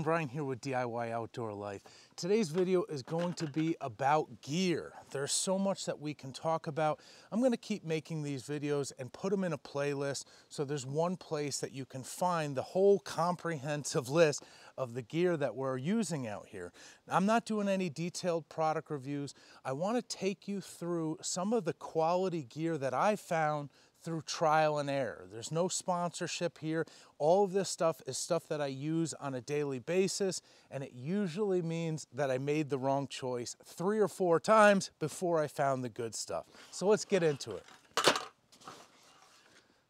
everyone, Brian here with DIY Outdoor Life. Today's video is going to be about gear. There's so much that we can talk about. I'm gonna keep making these videos and put them in a playlist so there's one place that you can find the whole comprehensive list of the gear that we're using out here. I'm not doing any detailed product reviews. I wanna take you through some of the quality gear that I found through trial and error. There's no sponsorship here. All of this stuff is stuff that I use on a daily basis, and it usually means that I made the wrong choice three or four times before I found the good stuff. So let's get into it.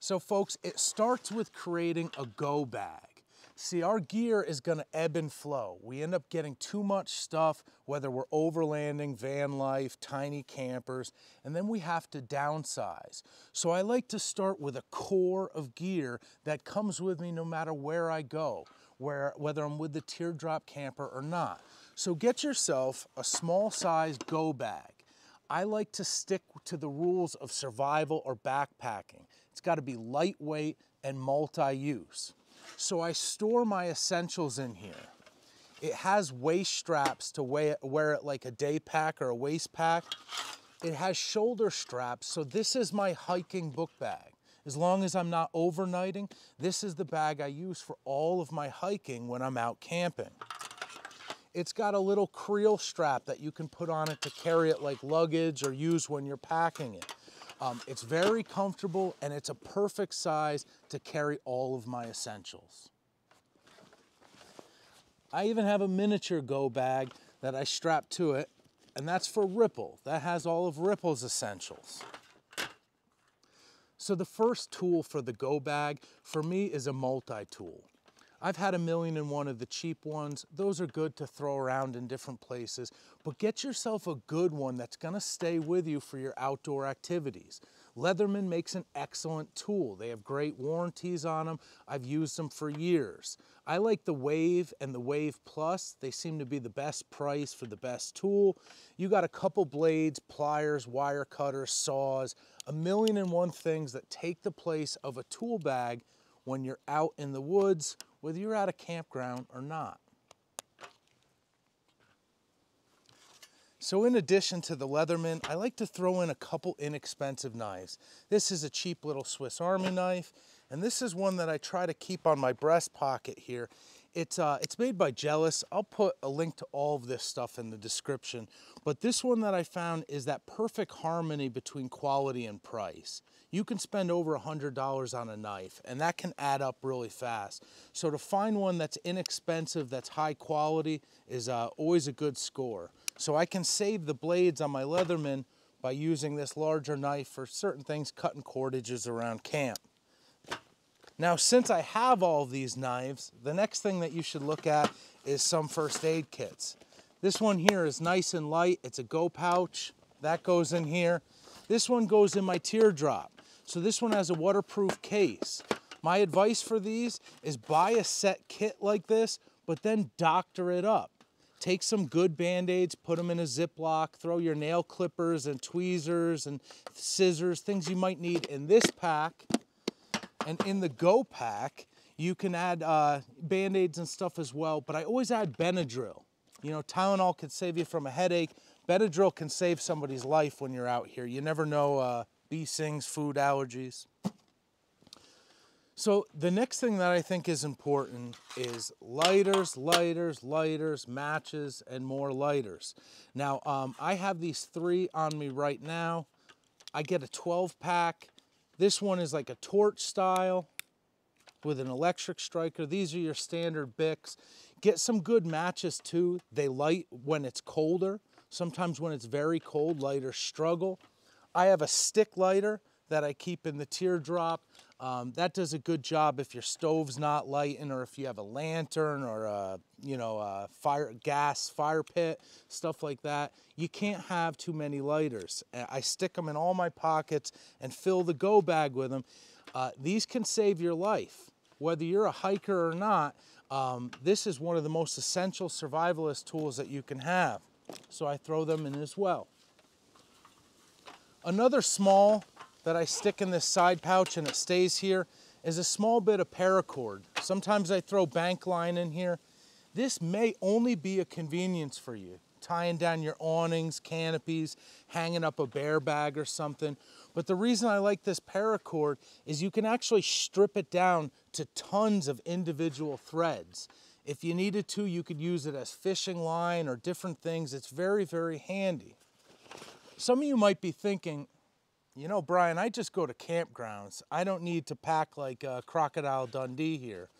So folks, it starts with creating a go bag. See, our gear is gonna ebb and flow. We end up getting too much stuff, whether we're overlanding, van life, tiny campers, and then we have to downsize. So I like to start with a core of gear that comes with me no matter where I go, where, whether I'm with the teardrop camper or not. So get yourself a small size go bag. I like to stick to the rules of survival or backpacking. It's gotta be lightweight and multi-use. So I store my essentials in here. It has waist straps to wear it like a day pack or a waist pack. It has shoulder straps, so this is my hiking book bag. As long as I'm not overnighting, this is the bag I use for all of my hiking when I'm out camping. It's got a little creel strap that you can put on it to carry it like luggage or use when you're packing it. Um, it's very comfortable and it's a perfect size to carry all of my essentials. I even have a miniature go bag that I strap to it and that's for Ripple. That has all of Ripple's essentials. So the first tool for the go bag for me is a multi-tool. I've had a million and one of the cheap ones. Those are good to throw around in different places, but get yourself a good one that's gonna stay with you for your outdoor activities. Leatherman makes an excellent tool. They have great warranties on them. I've used them for years. I like the Wave and the Wave Plus. They seem to be the best price for the best tool. You got a couple blades, pliers, wire cutters, saws, a million and one things that take the place of a tool bag when you're out in the woods whether you're at a campground or not. So in addition to the Leatherman, I like to throw in a couple inexpensive knives. This is a cheap little Swiss Army knife, and this is one that I try to keep on my breast pocket here. It's, uh, it's made by Jellas. I'll put a link to all of this stuff in the description. But this one that I found is that perfect harmony between quality and price. You can spend over $100 on a knife, and that can add up really fast. So to find one that's inexpensive, that's high quality, is uh, always a good score. So I can save the blades on my Leatherman by using this larger knife for certain things, cutting cordages around camp. Now, since I have all these knives, the next thing that you should look at is some first aid kits. This one here is nice and light. It's a go pouch. That goes in here. This one goes in my teardrop. So this one has a waterproof case. My advice for these is buy a set kit like this, but then doctor it up. Take some good Band-Aids, put them in a Ziploc, throw your nail clippers and tweezers and scissors, things you might need in this pack, and in the Go Pack, you can add uh, Band-Aids and stuff as well, but I always add Benadryl. You know, Tylenol can save you from a headache. Benadryl can save somebody's life when you're out here. You never know uh, bee stings, food allergies. So the next thing that I think is important is lighters, lighters, lighters, matches, and more lighters. Now, um, I have these three on me right now. I get a 12 pack. This one is like a torch style with an electric striker. These are your standard Bics. Get some good matches too. They light when it's colder. Sometimes when it's very cold, lighters struggle. I have a stick lighter that I keep in the teardrop. Um, that does a good job if your stove's not lighting or if you have a lantern or a, you know, a fire gas fire pit, stuff like that. You can't have too many lighters. I stick them in all my pockets and fill the go bag with them. Uh, these can save your life. Whether you're a hiker or not, um, this is one of the most essential survivalist tools that you can have. So I throw them in as well. Another small that I stick in this side pouch and it stays here is a small bit of paracord. Sometimes I throw bank line in here. This may only be a convenience for you, tying down your awnings, canopies, hanging up a bear bag or something. But the reason I like this paracord is you can actually strip it down to tons of individual threads. If you needed to, you could use it as fishing line or different things. It's very, very handy. Some of you might be thinking, you know, Brian, I just go to campgrounds. I don't need to pack like a Crocodile Dundee here.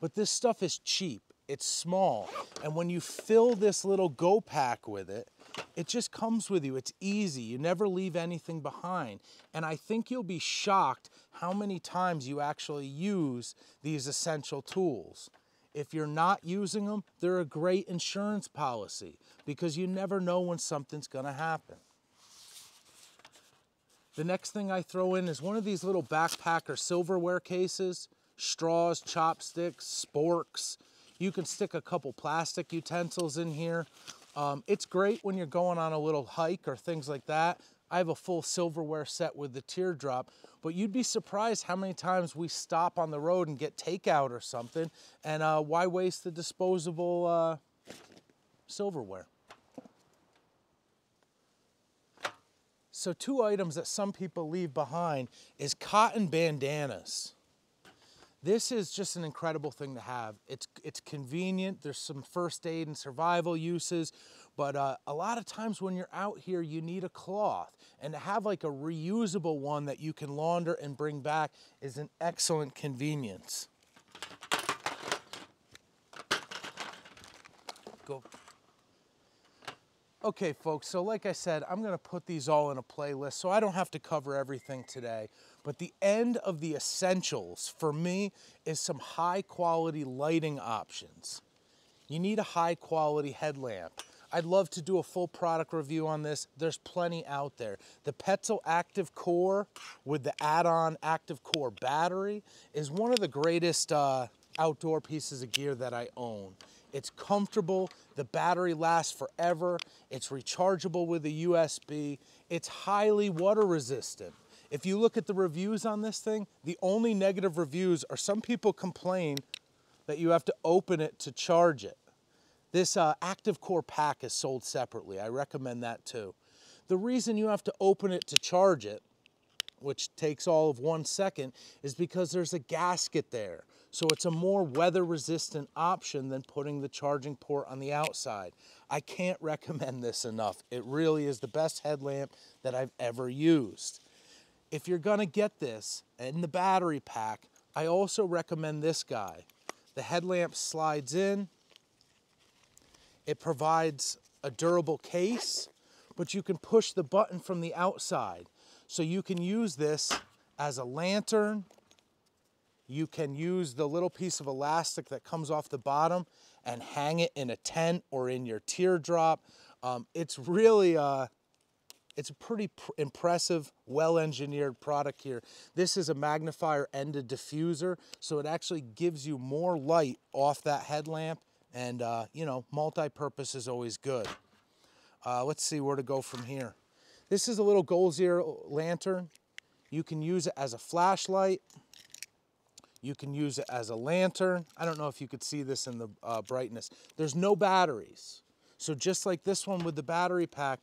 But this stuff is cheap. It's small. And when you fill this little go pack with it, it just comes with you. It's easy. You never leave anything behind. And I think you'll be shocked how many times you actually use these essential tools. If you're not using them, they're a great insurance policy because you never know when something's going to happen. The next thing I throw in is one of these little backpacker silverware cases, straws, chopsticks, sporks. You can stick a couple plastic utensils in here. Um, it's great when you're going on a little hike or things like that. I have a full silverware set with the teardrop, but you'd be surprised how many times we stop on the road and get takeout or something, and uh, why waste the disposable uh, silverware? So two items that some people leave behind is cotton bandanas. This is just an incredible thing to have. It's, it's convenient. There's some first aid and survival uses, but uh, a lot of times when you're out here, you need a cloth. And to have like a reusable one that you can launder and bring back is an excellent convenience. Go. Okay, folks, so like I said, I'm gonna put these all in a playlist so I don't have to cover everything today. But the end of the essentials for me is some high quality lighting options. You need a high quality headlamp. I'd love to do a full product review on this. There's plenty out there. The Petzl Active Core with the add-on Active Core battery is one of the greatest uh, outdoor pieces of gear that I own. It's comfortable, the battery lasts forever, it's rechargeable with a USB, it's highly water resistant. If you look at the reviews on this thing, the only negative reviews are some people complain that you have to open it to charge it. This uh, Active Core pack is sold separately. I recommend that too. The reason you have to open it to charge it, which takes all of one second, is because there's a gasket there. So it's a more weather resistant option than putting the charging port on the outside. I can't recommend this enough. It really is the best headlamp that I've ever used if you're gonna get this in the battery pack, I also recommend this guy. The headlamp slides in. It provides a durable case, but you can push the button from the outside. So you can use this as a lantern. You can use the little piece of elastic that comes off the bottom and hang it in a tent or in your teardrop. Um, it's really, uh, it's a pretty pr impressive, well-engineered product here. This is a magnifier and a diffuser, so it actually gives you more light off that headlamp, and uh, you know, multi-purpose is always good. Uh, let's see where to go from here. This is a little Goal Zero lantern. You can use it as a flashlight. You can use it as a lantern. I don't know if you could see this in the uh, brightness. There's no batteries. So just like this one with the battery pack,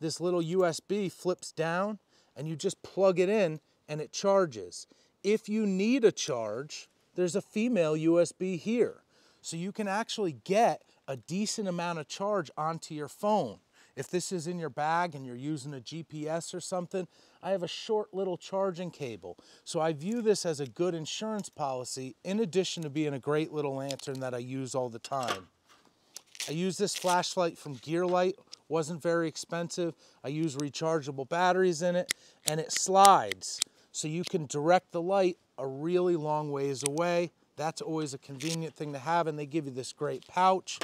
this little USB flips down and you just plug it in and it charges. If you need a charge, there's a female USB here. So you can actually get a decent amount of charge onto your phone. If this is in your bag and you're using a GPS or something, I have a short little charging cable. So I view this as a good insurance policy in addition to being a great little lantern that I use all the time. I use this flashlight from Gearlight wasn't very expensive. I use rechargeable batteries in it and it slides. So you can direct the light a really long ways away. That's always a convenient thing to have and they give you this great pouch.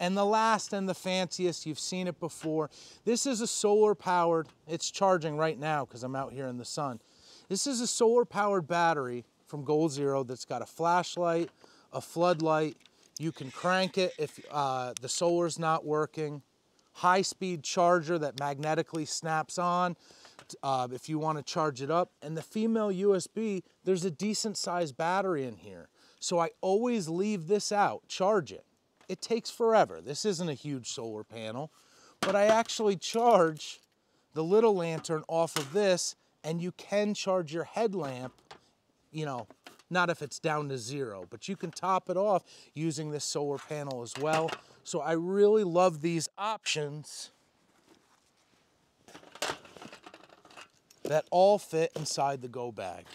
And the last and the fanciest, you've seen it before. This is a solar powered, it's charging right now because I'm out here in the sun. This is a solar powered battery from Goal Zero that's got a flashlight, a floodlight. You can crank it if uh, the solar's not working high-speed charger that magnetically snaps on uh, if you want to charge it up. And the female USB, there's a decent sized battery in here. So I always leave this out, charge it. It takes forever. This isn't a huge solar panel, but I actually charge the little lantern off of this and you can charge your headlamp, you know, not if it's down to zero, but you can top it off using this solar panel as well. So I really love these options that all fit inside the go bag.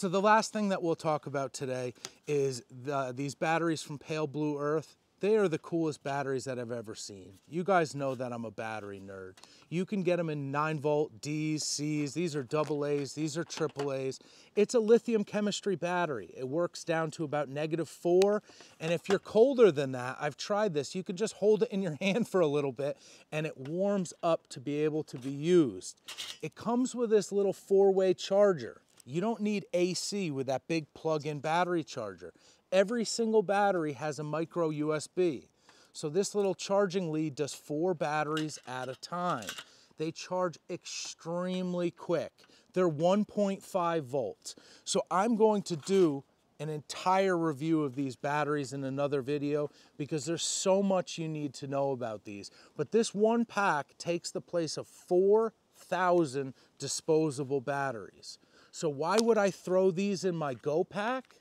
So the last thing that we'll talk about today is the, these batteries from Pale Blue Earth. They are the coolest batteries that I've ever seen. You guys know that I'm a battery nerd. You can get them in 9 volt Ds, Cs, these are double A's, these are triple A's. It's a lithium chemistry battery. It works down to about negative four. And if you're colder than that, I've tried this, you can just hold it in your hand for a little bit and it warms up to be able to be used. It comes with this little four-way charger. You don't need AC with that big plug-in battery charger. Every single battery has a micro USB. So this little charging lead does four batteries at a time. They charge extremely quick. They're 1.5 volts. So I'm going to do an entire review of these batteries in another video because there's so much you need to know about these. But this one pack takes the place of 4,000 disposable batteries. So why would I throw these in my Go pack?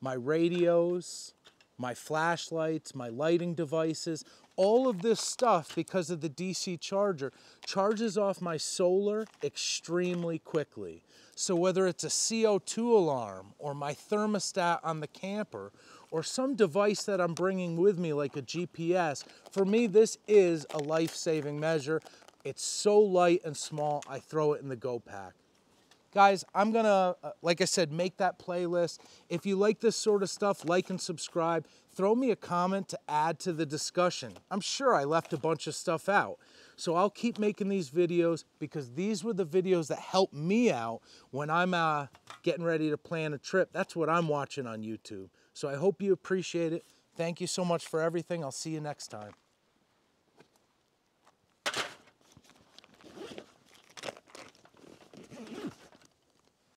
My radios, my flashlights, my lighting devices, all of this stuff because of the DC charger charges off my solar extremely quickly. So whether it's a CO2 alarm or my thermostat on the camper or some device that I'm bringing with me like a GPS, for me this is a life-saving measure. It's so light and small, I throw it in the Go Pack. Guys, I'm gonna, uh, like I said, make that playlist. If you like this sort of stuff, like and subscribe. Throw me a comment to add to the discussion. I'm sure I left a bunch of stuff out. So I'll keep making these videos because these were the videos that helped me out when I'm uh, getting ready to plan a trip. That's what I'm watching on YouTube. So I hope you appreciate it. Thank you so much for everything. I'll see you next time.